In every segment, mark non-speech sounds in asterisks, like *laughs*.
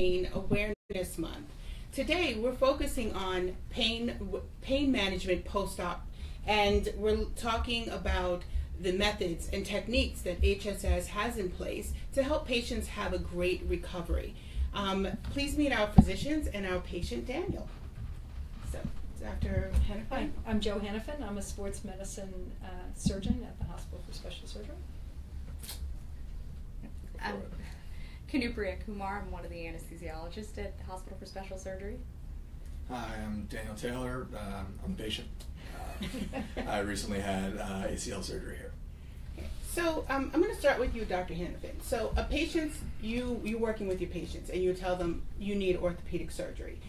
Pain Awareness Month. Today, we're focusing on pain pain management post-op, and we're talking about the methods and techniques that HSS has in place to help patients have a great recovery. Um, please meet our physicians and our patient Daniel. So, Dr. Hannafin. Hi, I'm Jo Hannafin. I'm a sports medicine uh, surgeon at the Hospital for Special Surgery. I'm Kanupriya Kumar. I'm one of the anesthesiologists at the Hospital for Special Surgery. Hi, I'm Daniel Taylor. Um, I'm a patient. Uh, I recently had uh, ACL surgery here. So um, I'm going to start with you, Dr. Hannafin. So a patient, you you're working with your patients, and you tell them you need orthopedic surgery.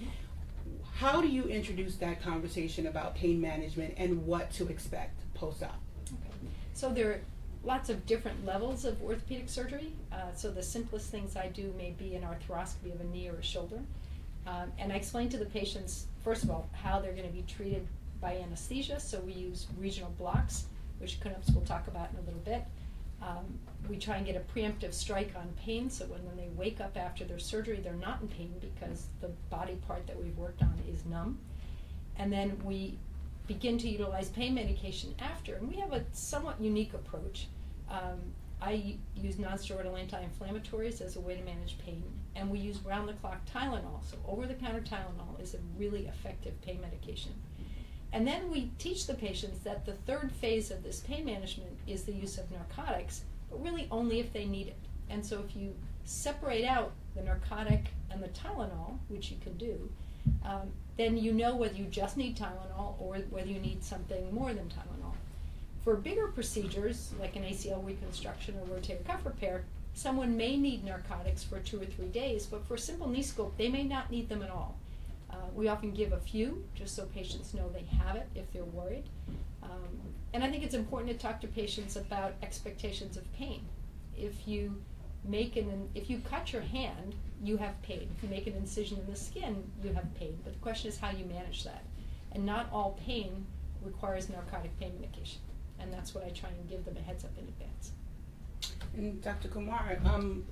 How do you introduce that conversation about pain management and what to expect post-op? Okay. So there are lots of different levels of orthopedic surgery. Uh, so the simplest things I do may be an arthroscopy of a knee or a shoulder. Um, and I explain to the patients, first of all, how they're going to be treated by anesthesia. So we use regional blocks, which Knups will talk about in a little bit. Um, we try and get a preemptive strike on pain so when, when they wake up after their surgery, they're not in pain because the body part that we've worked on is numb. And then we begin to utilize pain medication after. And we have a somewhat unique approach. Um, I use nonsteroidal anti-inflammatories as a way to manage pain, and we use round-the-clock Tylenol. So over-the-counter Tylenol is a really effective pain medication. And then we teach the patients that the third phase of this pain management is the use of narcotics, but really only if they need it. And so if you separate out the narcotic and the Tylenol, which you can do, um, then you know whether you just need Tylenol or whether you need something more than Tylenol. For bigger procedures, like an ACL reconstruction or rotator cuff repair, someone may need narcotics for two or three days, but for simple knee scope, they may not need them at all. Uh, we often give a few just so patients know they have it if they're worried. Um, and I think it's important to talk to patients about expectations of pain. If you make an if you cut your hand, you have pain. If you make an incision in the skin, you have pain. But the question is how you manage that. And not all pain requires narcotic pain medication. And that's what I try and give them a heads up in advance. And Dr. Kumar, um,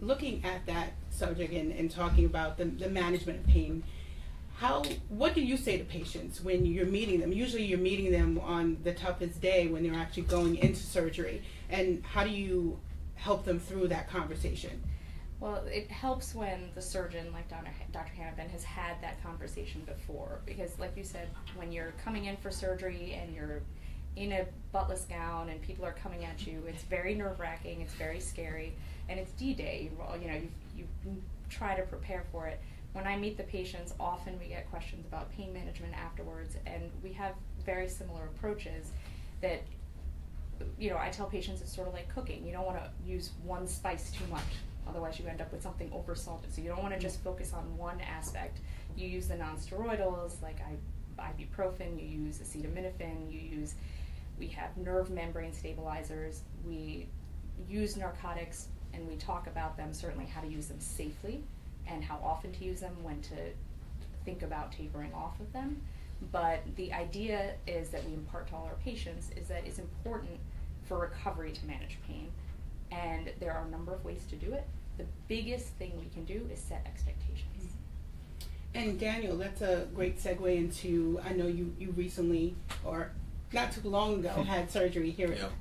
looking at that subject and, and talking about the, the management of pain, how what do you say to patients when you're meeting them? Usually you're meeting them on the toughest day when they're actually going into surgery. And how do you help them through that conversation? Well, it helps when the surgeon, like Dr. Hannafin, has had that conversation before. Because, like you said, when you're coming in for surgery and you're in a buttless gown and people are coming at you, it's very nerve wracking, it's very scary, and it's D Day. You know, you, you try to prepare for it. When I meet the patients, often we get questions about pain management afterwards, and we have very similar approaches that you know, I tell patients it's sort of like cooking. You don't want to use one spice too much, otherwise you end up with something over salted. So you don't want to just focus on one aspect. You use the non-steroidals like ibuprofen. You use acetaminophen. You use we have nerve membrane stabilizers. We use narcotics and we talk about them certainly how to use them safely and how often to use them, when to think about tapering off of them. But the idea is that we impart to all our patients is that it's important for recovery to manage pain. And there are a number of ways to do it. The biggest thing we can do is set expectations. Mm-hmm. And Daniel, that's a great segue into I know you, you recently or not too long ago *laughs* had surgery here Yep.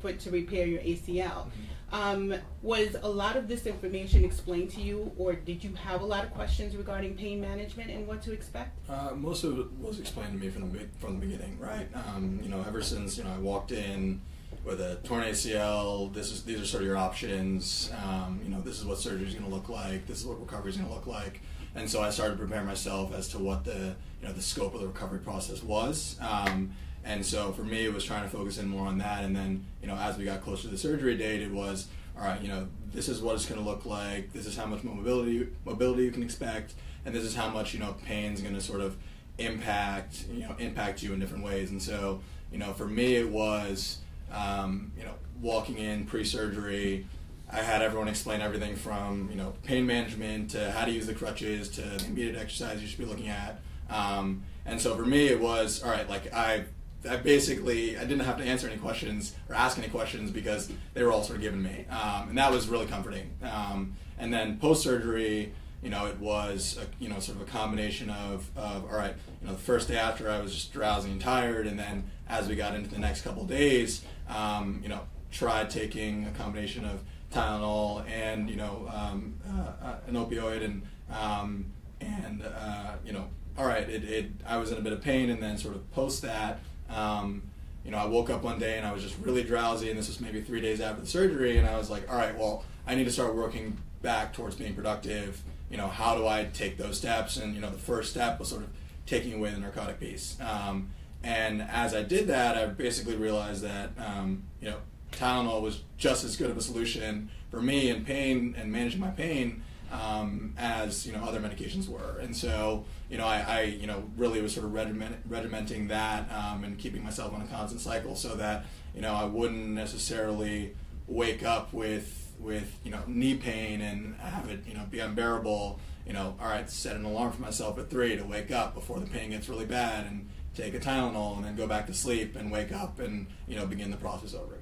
For, to repair your ACL. Um, was a lot of this information explained to you, or did you have a lot of questions regarding pain management and what to expect? Uh, most of it was explained to me from the from the beginning, right? Um, you know, ever since you know I walked in with a torn ACL, this is these are sort of your options. Um, you know, this is what surgery is going to look like. This is what recovery is going to look like. And so I started to prepare myself as to what the you know the scope of the recovery process was. Um, and so for me, it was trying to focus in more on that. And then, you know, as we got closer to the surgery date, it was, all right, you know, this is what it's going to look like. This is how much mobility mobility you can expect, and this is how much you know pain is going to sort of impact you know impact you in different ways. And so, you know, for me, it was, um, you know, walking in pre-surgery. I had everyone explain everything from you know pain management to how to use the crutches to the immediate exercise you should be looking at. Um, and so for me, it was all right. Like I I basically I didn't have to answer any questions or ask any questions because they were all sort of given me, um, and that was really comforting. Um, and then post surgery, you know, it was a, you know sort of a combination of, of all right, you know, the first day after I was just drowsy and tired, and then as we got into the next couple days, um, you know, tried taking a combination of Tylenol and you know um, uh, uh, an opioid and um, and uh, you know, all right, it, it I was in a bit of pain, and then sort of post that. Um, you know, I woke up one day and I was just really drowsy, and this was maybe three days after the surgery, and I was like, all right, well, I need to start working back towards being productive. You know, how do I take those steps? And you know, the first step was sort of taking away the narcotic piece. Um, and as I did that, I basically realized that um, you know, Tylenol was just as good of a solution for me in pain and managing my pain um, as you know other medications were. And so you know, I, I you know really was sort of regiment, regimenting that um, and keeping myself on a constant cycle so that you know I wouldn't necessarily wake up with with you know knee pain and have it you know be unbearable. You know, all right, set an alarm for myself at three to wake up before the pain gets really bad and take a Tylenol and then go back to sleep and wake up and you know begin the process over.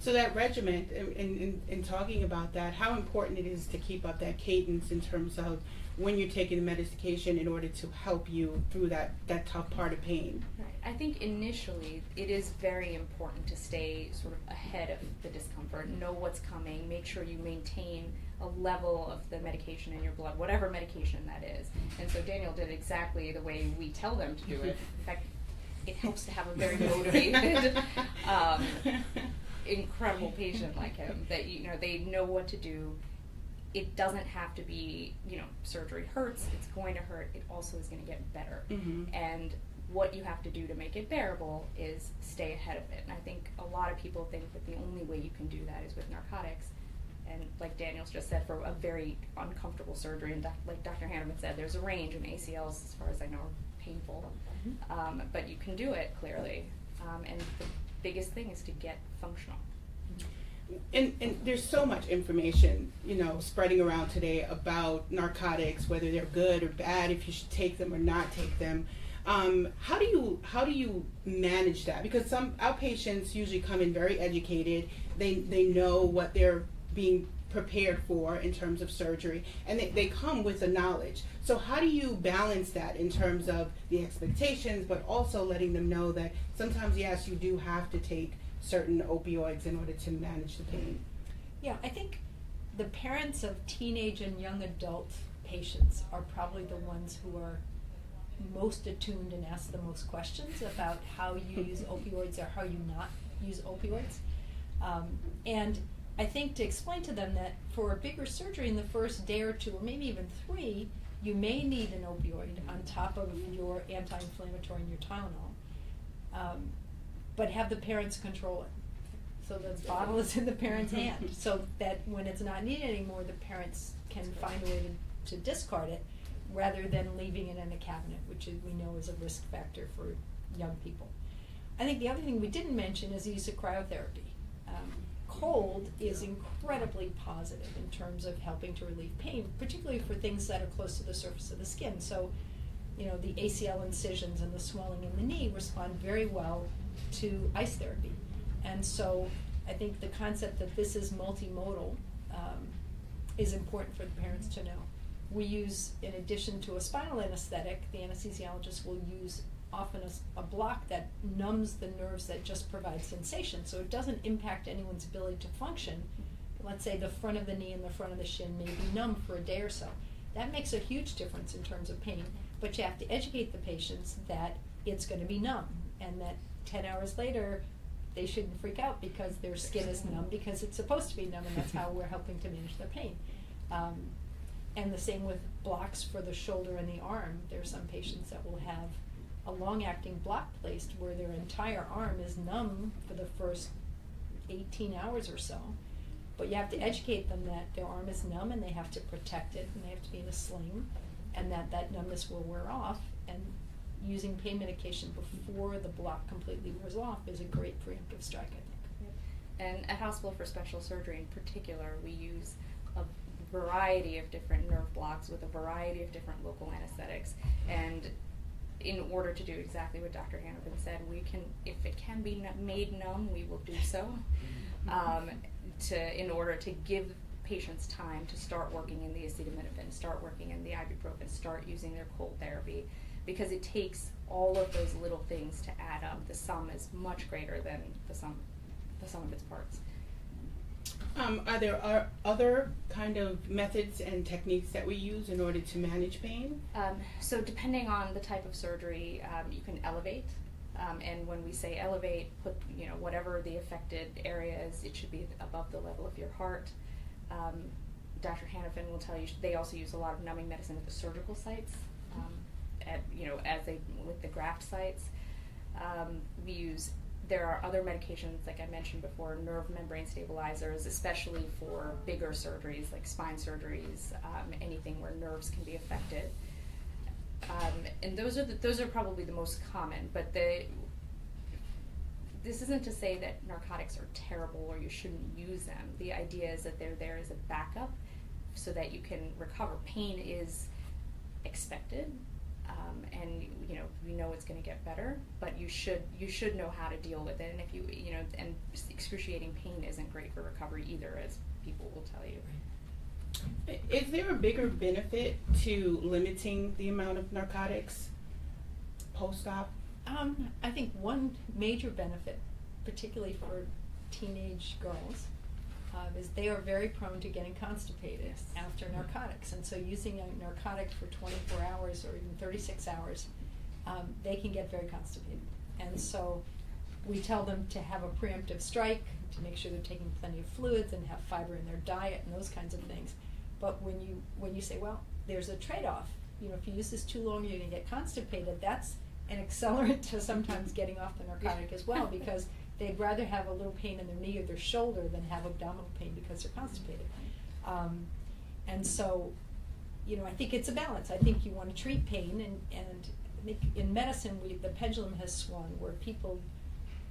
So that regiment, in, in, in talking about that, how important it is to keep up that cadence in terms of when you're taking the medication in order to help you through that, that tough part of pain. Right. I think initially it is very important to stay sort of ahead of the discomfort, know what's coming, make sure you maintain a level of the medication in your blood, whatever medication that is. And so Daniel did exactly the way we tell them to do it. In fact, it helps to have a very *laughs* motivated, um, incredible patient like him that you know they know what to do. It doesn't have to be you know surgery hurts. It's going to hurt. It also is going to get better. Mhm. And what you have to do to make it bearable is stay ahead of it. And I think a lot of people think that the only way you can do that is with narcotics. And like Daniel's just said, for a very uncomfortable surgery, and doc- like Dr. Hannafin said, there's a range, and ACLs, as far as I know, are painful. Um, but you can do it clearly. Um, and the biggest thing is to get functional. and, and there's so much information, you know, spreading around today about narcotics, whether they're good or bad, if you should take them or not take them. Um, how do you how do you manage that? Because some outpatients usually come in very educated. They they know what they're being prepared for in terms of surgery, and they, they come with the knowledge. So how do you balance that in terms of the expectations, but also letting them know that sometimes yes, you do have to take certain opioids in order to manage the pain. Yeah, I think the parents of teenage and young adult patients are probably the ones who are most attuned and ask the most questions about how you use opioids or how you not use opioids. Um, and I think to explain to them that for a bigger surgery in the first day or two, or maybe even three, you may need an opioid on top of your anti-inflammatory and your Tylenol. Um, but have the parents control it. So the bottle is in the parent's *laughs* hand, so that when it's not needed anymore, the parents can find a way to, to discard it, rather than leaving it in a cabinet, which is, we know is a risk factor for young people. I think the other thing we didn't mention is the use of cryotherapy. Um, cold is incredibly positive in terms of helping to relieve pain, particularly for things that are close to the surface of the skin. So, you know, the ACL incisions and the swelling in the knee respond very well to ice therapy. And so I think the concept that this is multimodal um, is important for the parents to know. We use, in addition to a spinal anesthetic, the anesthesiologist will use often a, s- a block that numbs the nerves that just provide sensation. So it doesn't impact anyone's ability to function. Let's say the front of the knee and the front of the shin may be numb for a day or so. That makes a huge difference in terms of pain, but you have to educate the patients that it's going to be numb and that 10 hours later they shouldn't freak out because their skin is numb because it's supposed to be numb and that's how *laughs* we're helping to manage their pain. Um, and the same with blocks for the shoulder and the arm. There are some patients that will have a long acting block placed where their entire arm is numb for the first 18 hours or so. But you have to educate them that their arm is numb and they have to protect it and they have to be in a sling and that that numbness will wear off. And using pain medication before the block completely wears off is a great preemptive strike, I think. And at Hospital for Special Surgery in particular, we use a variety of different nerve blocks with a variety of different local anesthetics. And in order to do exactly what Dr. Hannafin said, we can, if it can be made numb, we will do so. *laughs* Um, to in order to give patients time to start working in the acetaminophen, start working in the ibuprofen, start using their cold therapy, because it takes all of those little things to add up. The sum is much greater than the sum, the sum of its parts. Um, are there are other kind of methods and techniques that we use in order to manage pain? Um, so depending on the type of surgery, um, you can elevate. Um, and when we say elevate, put you know whatever the affected area is, it should be above the level of your heart. Um, Dr. Hannafin will tell you they also use a lot of numbing medicine at the surgical sites, um, at you know as they with the graft sites. We use there are other medications, like I mentioned before, nerve membrane stabilizers, especially for bigger surgeries like spine surgeries, um, anything where nerves can be affected. Um, and those are the, those are probably the most common. But the this isn't to say that narcotics are terrible or you shouldn't use them. The idea is that they're there as a backup, so that you can recover. Pain is expected, um, and you know we know it's going to get better but you should you should know how to deal with it and if you you know and excruciating pain isn't great for recovery either as people will tell you Is there a bigger benefit to limiting the amount of narcotics post-op? Um, I think one major benefit, particularly for teenage girls, uh, is they are very prone to getting constipated Yes. after narcotics. And so, using a narcotic for 24 hours or even 36 hours, um, they can get very constipated. And so, we tell them to have a preemptive strike, to make sure they're taking plenty of fluids and have fiber in their diet and those kinds of things. But when you when you say, well, there's a trade-off. You know, if you use this too long, you're going to get constipated. That's an accelerant *laughs* to sometimes getting off the narcotic as well, because they'd rather have a little pain in their knee or their shoulder than have abdominal pain because they're constipated. Um, and so, you know, I think it's a balance. I think you want to treat pain, and, and in medicine, we, the pendulum has swung where people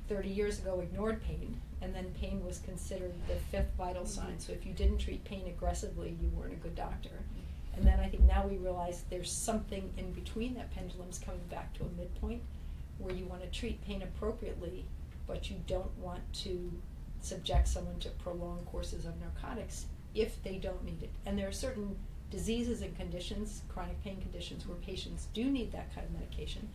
30 years ago ignored pain, and then pain was considered the fifth vital sign. So if you didn't treat pain aggressively, you weren't a good doctor. And then I think now we realize there's something in between that pendulum's coming back to a midpoint where you want to treat pain appropriately, but you don't want to subject someone to prolonged courses of narcotics if they don't need it. And there are certain diseases and conditions, chronic pain conditions, where patients do need that kind of medication.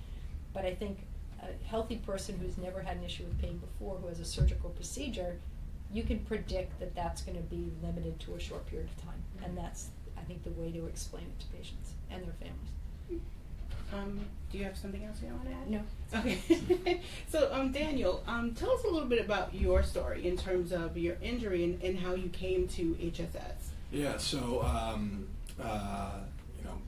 But I think a healthy person who's never had an issue with pain before, who has a surgical procedure, you can predict that that's going to be limited to a short period of time. And mm-hmm. that's, I think, the way to explain it to patients and their families. Um, do you have something else you want to add? no Okay. *laughs* so, um, Daniel, um, tell us a little bit about your story in terms of your injury and, and how you came to HSS. Yeah, so um, uh, you know,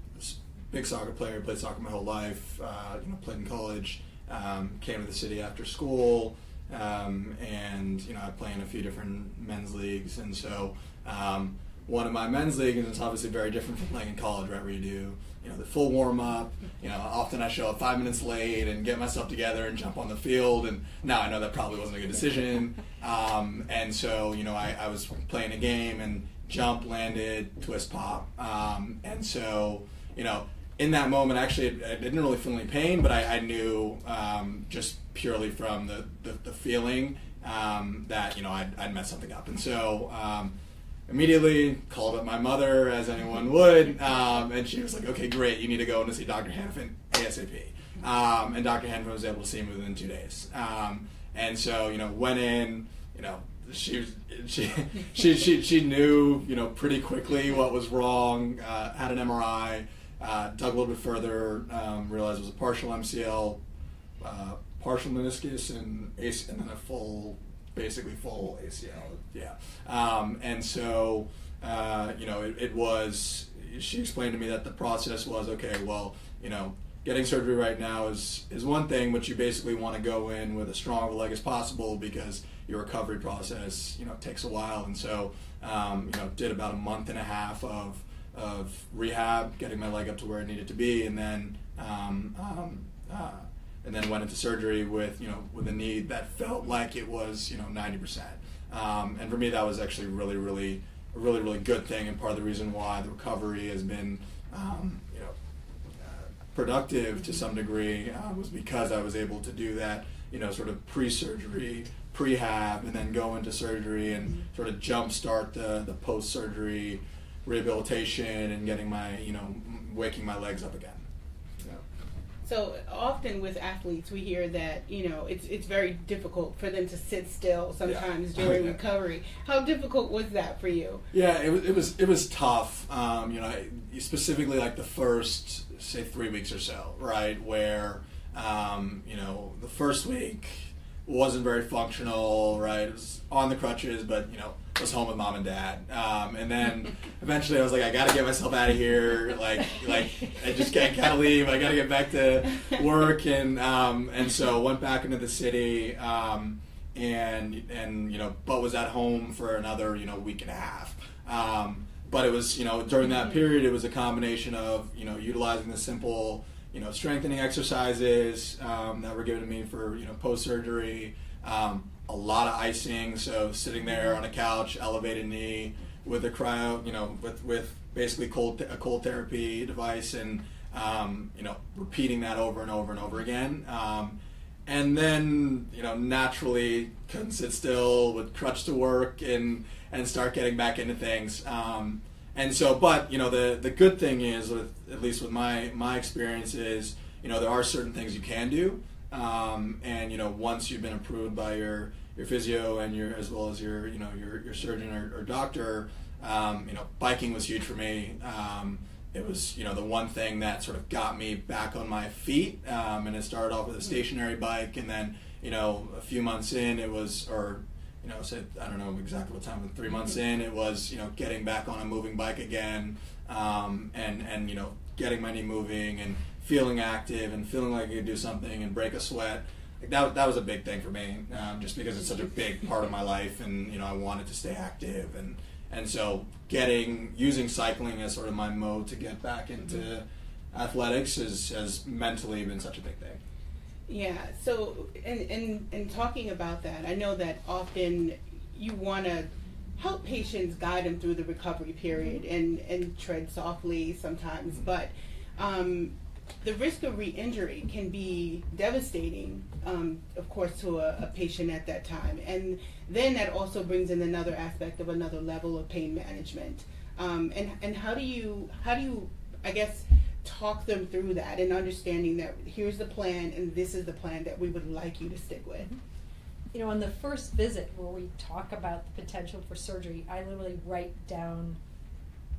big soccer player, played soccer my whole life. Uh, you know, played in college. Um, came to the city after school, um, and you know, I play in a few different men's leagues, and so. Um, one of my men's leagues is obviously very different from playing in college, right? Where you do, you know, the full warm up. You know, often I show up five minutes late and get myself together and jump on the field. And now I know that probably wasn't a good decision. Um, and so, you know, I, I was playing a game and jump, landed, twist, pop. Um, and so, you know, in that moment, actually, I didn't really feel any pain, but I, I knew um, just purely from the, the, the feeling um, that, you know, I'd, I'd messed something up. And so, um, immediately called up my mother, as anyone would, um, and she was like, "Okay, great, you need to go to see Dr. Hannafin ASAP." Um, and Dr. Hannafin was able to see me within two days. Um, and so, you know, went in, you know, she was she *laughs* she she, she knew, you know, pretty quickly what was wrong. Uh, had an MRI, uh, dug a little bit further, um, realized it was a partial MCL, uh, partial meniscus, and and then a full basically full ACL. Yeah. Um, and so, uh, you know, it, it, was, she explained to me that the process was okay, well, you know, getting surgery right now is, is one thing, but you basically want to go in with as strong of a leg as possible because your recovery process, you know, takes a while. And so, um, you know, did about a month and a half of, of rehab, getting my leg up to where it needed to be, and then um, um, uh, and then went into surgery with you know with a knee that felt like it was you know 90 percent. Um, and for me, that was actually really really a really really good thing, and part of the reason why the recovery has been um, you know uh, productive to some degree uh, was because I was able to do that you know sort of pre-surgery prehab and then go into surgery and sort of jumpstart the, the post surgery rehabilitation and getting my, you know, waking my legs up again. So often with athletes, we hear that you know it's it's very difficult for them to sit still sometimes Yeah. during Yeah. recovery. How difficult was that for you? Yeah, it was it was it was tough. Um, you know, specifically like the first say three weeks or so, right? Where um, you know the first week wasn't very functional, right? It was on the crutches, but you know was home with mom and dad. Um, and then eventually I was like, I got to get myself out of here. Like like I just can't of leave. I got to get back to work and um, and so went back into the city. Um, and and you know, but was at home for another you know week and a half. Um, but it was you know during that period, it was a combination of you know utilizing the simple you know strengthening exercises um, that were given to me for you know post surgery. Um, a lot of icing, so sitting there on a couch, elevated knee with a cryo, you know, with with basically cold a cold therapy device, and um, you know repeating that over and over and over again. Um, and then you know naturally couldn't sit still would crutch to work and and start getting back into things. Um, and so but you know the the good thing is with at least with my my experience is you know there are certain things you can do um, and you know once you've been approved by your your physio and your as well as your you know your your surgeon or, or doctor um, you know biking was huge for me. Um, it was you know the one thing that sort of got me back on my feet um, and it started off with a stationary bike. And then you know a few months in it was or you know said I don't know exactly what time but three months in it was you know getting back on a moving bike again um, and and you know getting my knee moving and feeling active and feeling like you could do something and break a sweat like that, that was a big thing for me um, just because it's such a big part of my life and you know I wanted to stay active and and so getting using cycling as sort of my mode to get back into athletics is, has mentally been such a big thing Yeah. So, and and and talking about that, I know that often you want to help patients guide them through the recovery period and and tread softly sometimes, but um, the risk of re-injury can be devastating, um, of course, to a, a patient at that time, and then that also brings in another aspect of another level of pain management. Um, and and how do you how do you I guess talk them through that and understanding that here's the plan and this is the plan that we would like you to stick with. You know, on the first visit where we talk about the potential for surgery, I literally write down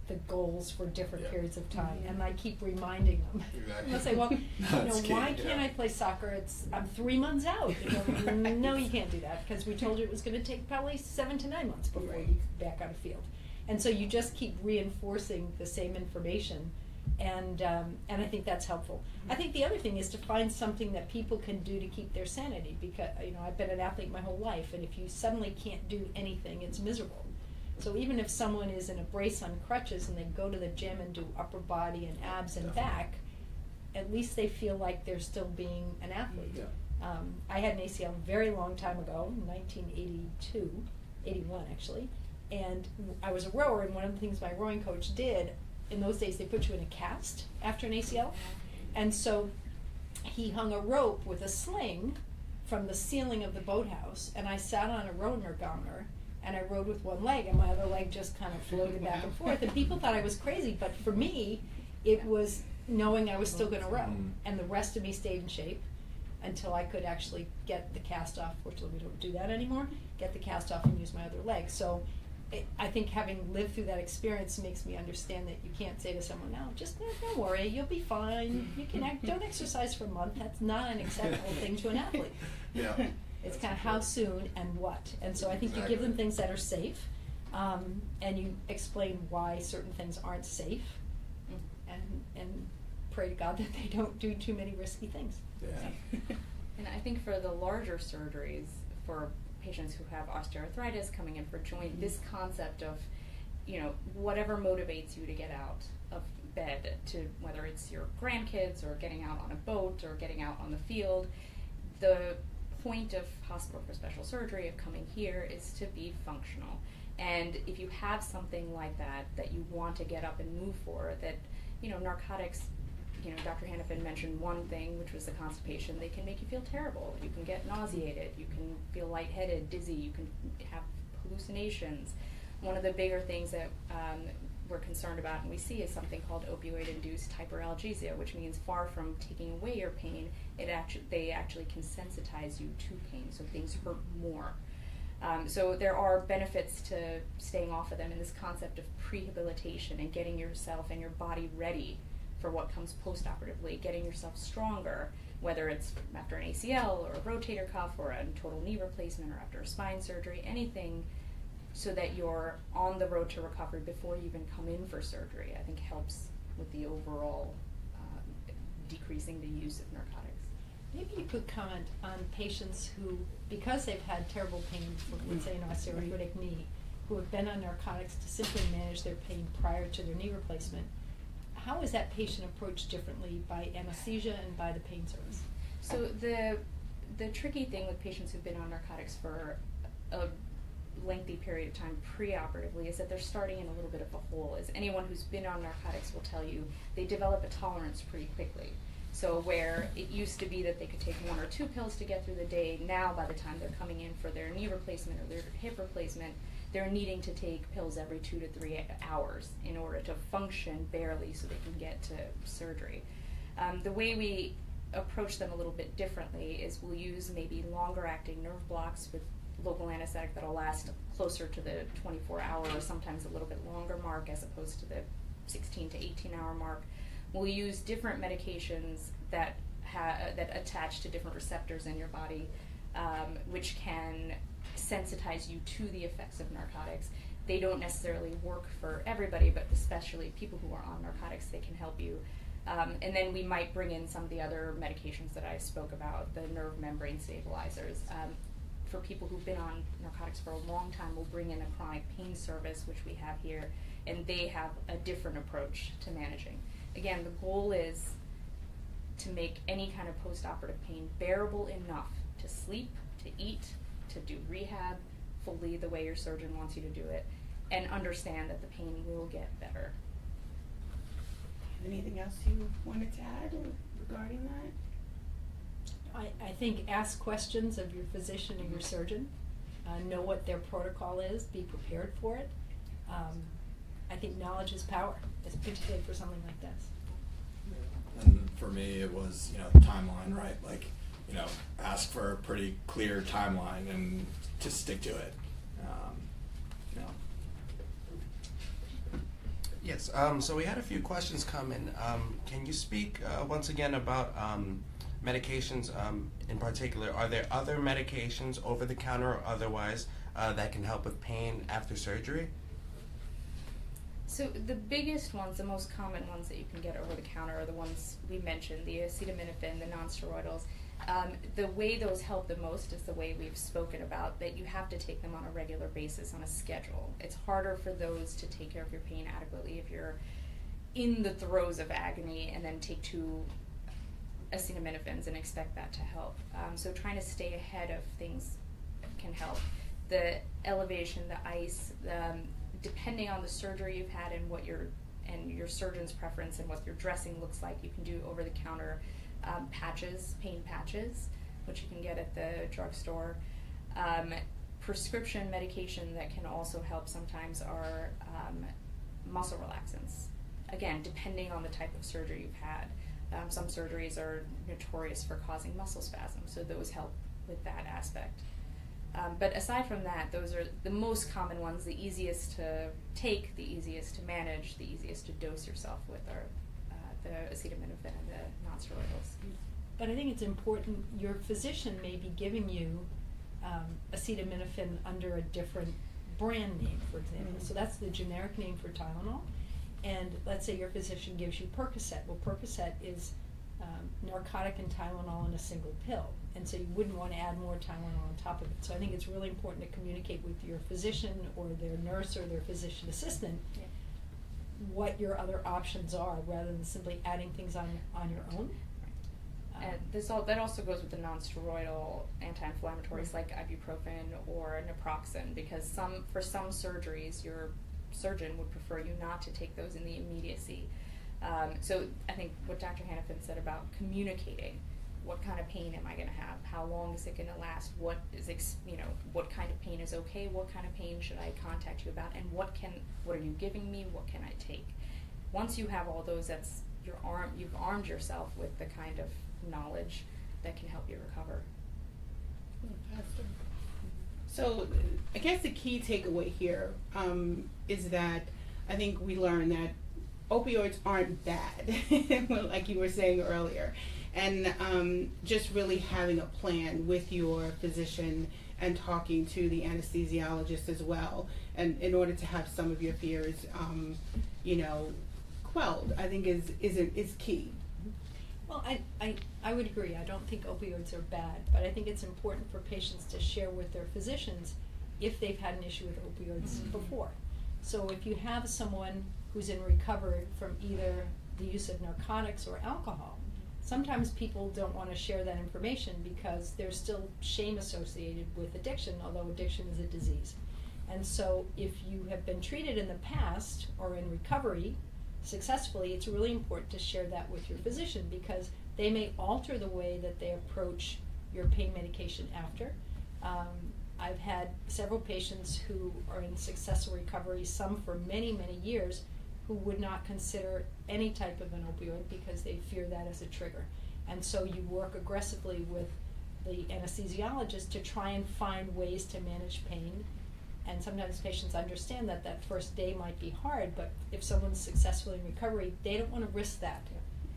the goals for different Yeah. periods of time, and I keep reminding them. Exactly. They'll say, "Well, you know, That's key, why can't yeah. I play soccer? It's I'm three months out." You go, *laughs* no, you can't do that because we told you it was going to take probably seven to nine months before Right. you back on a field, and so you just keep reinforcing the same information, and um, and I think that's helpful. I think the other thing is to find something that people can do to keep their sanity because you know I've been an athlete my whole life, and if you suddenly can't do anything, it's miserable. So even if someone is in a brace on crutches and they go to the gym and do upper body and abs and Definitely. back, at least they feel like they're still being an athlete. Yeah. Um, I had an ACL a very long time ago, 1982, 81 actually, and I was a rower. And one of the things my rowing coach did in those days, they put you in a cast after an ACL, and so he hung a rope with a sling from the ceiling of the boathouse, and I sat on a rowing ergometer. And I rode with one leg, and my other leg just kind of floated back and forth. And people thought I was crazy, but for me, it was knowing I was still going to row, Mm. and the rest of me stayed in shape until I could actually get the cast off. Fortunately, we don't do that anymore. Get the cast off and use my other leg. So, it, I think having lived through that experience makes me understand that you can't say to someone, "No, just no, don't worry, you'll be fine. You can act, don't *laughs* exercise for a month. That's not an acceptable thing to an athlete." *laughs* Yeah. It's kind of how soon and what. And so I think you give them things that are safe, um, and you explain why certain things aren't safe, and and pray to God that they don't do too many risky things. Yeah. *laughs* And I think for the larger surgeries, for patients who have osteoarthritis coming in for joint, this concept of, you know, whatever motivates you to get out of bed, to whether it's your grandkids or getting out on a boat or getting out on the field, the point of hospital for special surgery of coming here is to be functional. And if you have something like that that you want to get up and move for, that you know narcotics you know, Dr. Hannafin mentioned one thing, which was the constipation. They can make you feel terrible. You can get nauseated. You can feel lightheaded, dizzy. You can have hallucinations. One of the bigger things that um, we're concerned about and we see is something called opioid-induced hyperalgesia, which means far from taking away your pain, it actually they actually can sensitize you to pain, so things hurt more. Um, so there are benefits to staying off of them in this concept of prehabilitation and getting yourself and your body ready for what comes postoperatively, getting yourself stronger, whether it's after an ACL or a rotator cuff or a total knee replacement or after a spine surgery, anything so that you're on the road to recovery before you even come in for surgery, I think helps with the overall um, decreasing the use of narcotics. Maybe you could comment on patients who, because they've had terrible pain from, let's say, an osteoarthritic knee, who have been on narcotics to simply manage their pain prior to their knee replacement. How is that patient approached differently by anesthesia and by the pain service? So the the tricky thing with patients who've been on narcotics for a lengthy period of time preoperatively is that they're starting in a little bit of a hole. As anyone who's been on narcotics will tell you, they develop a tolerance pretty quickly. So where it used to be that they could take one or two pills to get through the day, now by the time they're coming in for their knee replacement or their hip replacement, they're needing to take pills every two to three hours in order to function barely so they can get to surgery. Um, the way we approach them a little bit differently is we'll use maybe longer acting nerve blocks with local anesthetic that'll last closer to the 24 hour or sometimes a little bit longer mark as opposed to the 16 to 18 hour mark. We'll use different medications that ha- that attach to different receptors in your body, um, which can sensitize you to the effects of narcotics. They don't necessarily work for everybody, but especially people who are on narcotics, they can help you. Um, and then we might bring in some of the other medications that I spoke about, the nerve membrane stabilizers. Um, for people who've been on narcotics for a long time, we'll bring in a chronic pain service, which we have here, and they have a different approach to managing. Again, the goal is to make any kind of postoperative pain bearable enough to sleep, to eat, to do rehab fully the way your surgeon wants you to do it, and understand that the pain will get better. Anything else you wanted to add regarding that? I, I think ask questions of your physician and your surgeon. Uh, know what their protocol is. Be prepared for it. Um, I think knowledge is power, particularly for something like this. And for me, it was you know timeline, right? Like you know, ask for a pretty clear timeline and to stick to it. Um, you know. Yes, um, so we had a few questions come in. Um, can you speak uh, once again about um, medications um, in particular? Are there other medications, over the counter or otherwise, uh, that can help with pain after surgery? So the biggest ones, the most common ones that you can get over the counter are the ones we mentioned, the acetaminophen, the nonsteroidals. Um, the way those help the most is the way we've spoken about that you have to take them on a regular basis on a schedule. It's harder for those to take care of your pain adequately if you're in the throes of agony and then take two acetaminophen and expect that to help. Um, so trying to stay ahead of things can help. The elevation, the ice, um, depending on the surgery you've had and what your and your surgeon's preference and what your dressing looks like, you can do over the counter um, patches, pain patches, which you can get at the drugstore. Um, prescription medication that can also help sometimes are um, muscle relaxants. Again, depending on the type of surgery you've had. Um, some surgeries are notorious for causing muscle spasms, so those help with that aspect. Um, but aside from that, those are the most common ones, the easiest to take, the easiest to manage, the easiest to dose yourself with are uh, the acetaminophen and the nonsteroidals. But I think it's important, your physician may be giving you um, acetaminophen under a different brand name, for example. Mhm. So that's the generic name for Tylenol. And let's say your physician gives you Percocet. Well, Percocet is um, narcotic and Tylenol in a single pill. And so you wouldn't want to add more Tylenol on top of it. So I think it's really important to communicate with your physician or their nurse or their physician assistant Yeah. what your other options are rather than simply adding things on, on your own. Um, And this all that also goes with the non-steroidal anti-inflammatories like ibuprofen or naproxen because some for some surgeries your surgeon would prefer you not to take those in the immediacy. Um, so I think what Dr. Hannafin said about communicating, what kind of pain am I going to have? How long is it going to last? What is ex- you know what kind of pain is okay? What kind of pain should I contact you about? And what can what are you giving me? What can I take? Once you have all those, that's your arm. You've armed yourself with the kind of knowledge that can help you recover. So, I guess the key takeaway here um, is that I think we learned that opioids aren't bad, *laughs* like you were saying earlier, and um, just really having a plan with your physician and talking to the anesthesiologist as well, and in order to have some of your fears, um, you know, quelled, I think is is is key. Well, I, I, I would agree. I don't think opioids are bad, but I think it's important for patients to share with their physicians if they've had an issue with opioids Mhm. before. So if you have someone who's in recovery from either the use of narcotics or alcohol, sometimes people don't want to share that information because there's still shame associated with addiction, although addiction is a disease. And so if you have been treated in the past or in recovery successfully, it's really important to share that with your physician because they may alter the way that they approach your pain medication after. Um, I've had several patients who are in successful recovery, some for many, many years, who would not consider any type of an opioid because they fear that as a trigger. And so you work aggressively with the anesthesiologist to try and find ways to manage pain and sometimes patients understand that that first day might be hard, but if someone's successful in recovery, they don't want to risk that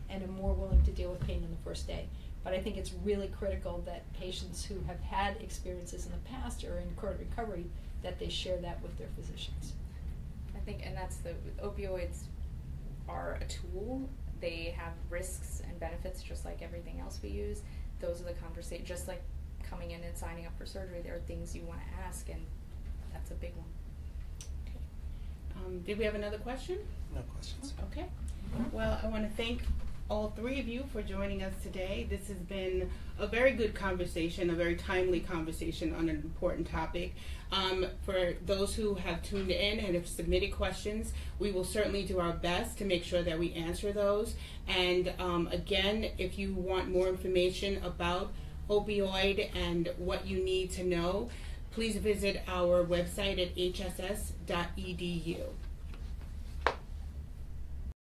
and are more willing to deal with pain on the first day. But I think it's really critical that patients who have had experiences in the past or in current recovery that they share that with their physicians. I think, and that's the opioids are a tool. They have risks and benefits just like everything else we use. Those are the conversation. Just like coming in and signing up for surgery, there are things you want to ask, and that's a big one. Um, did we have another question? No questions. Okay. Well, I want to thank all three of you for joining us today. This has been a very good conversation, a very timely conversation on an important topic. Um, for those who have tuned in and have submitted questions, we will certainly do our best to make sure that we answer those. And um, again, if you want more information about opioid and what you need to know, please visit our website at hss.edu.